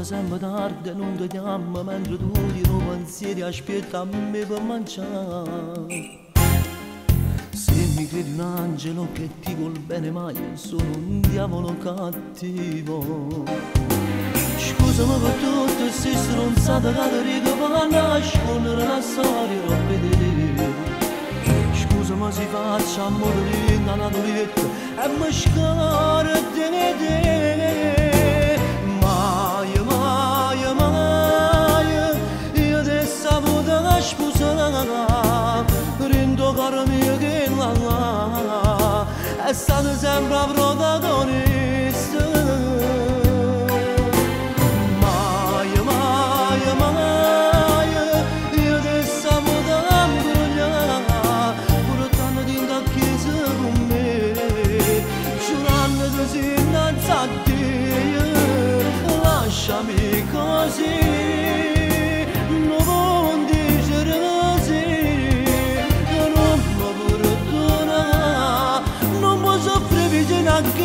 torna sempre tardi, non ti chiama mentre tu di nuovo pensieri aspetta a me per mangiare. Se mi credi un angelo che ti vuol bene ma io sono un diavolo cattivo Scusami per tutto se stronzata che ti dico per nascondere la storia roba di te Scusami se faccio amore di una naturetta e mi scordo di te sempre protagonista mai mai mai io ti stavo da imbrogliare portando di da chiesa con me giurando di sì innanzi a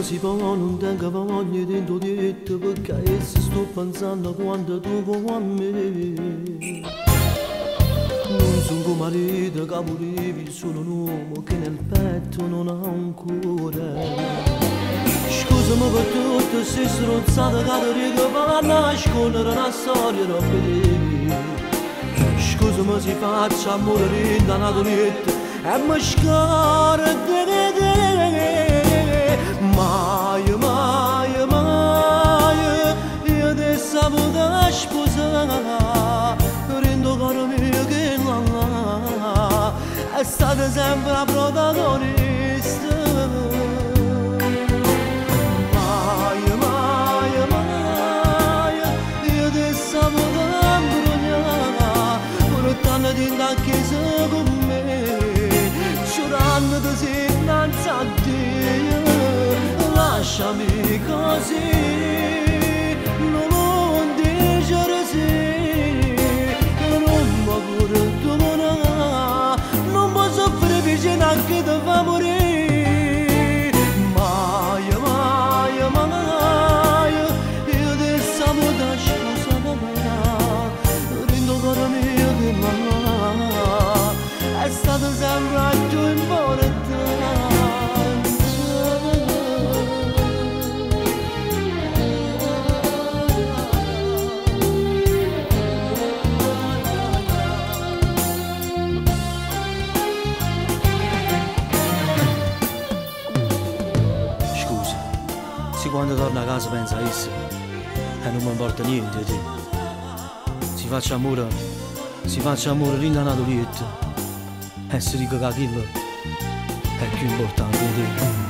Scusami se poi non tengo voglia dentro di te perché adesso sto pensando quando tu vuoi a me. Non sono come marito che volevi, sono un uomo che nel petto non ha un cuore. Scusami per tutto se stronzata che ti dico per nascondere una storia roba di Scusami se faccio amore di una naturetta e mi scordo di te Mai, mai, mai Io ti stavo da sposare Rendo caro mio che la È stata sempre la protagonista Mai, mai, mai Io ti stavo da imbrogliare Portando di da chiesa con me Giurando di sì innanzi a Dio lasciami così non vuol dire sì non mi perdona non posso soffrire vicino a chi ti fa morire torno a casa pensa a essa e non mi importa niente di. Si faccia amore, si faccia amore rindonato lieto e si dica che quello è più importante di te.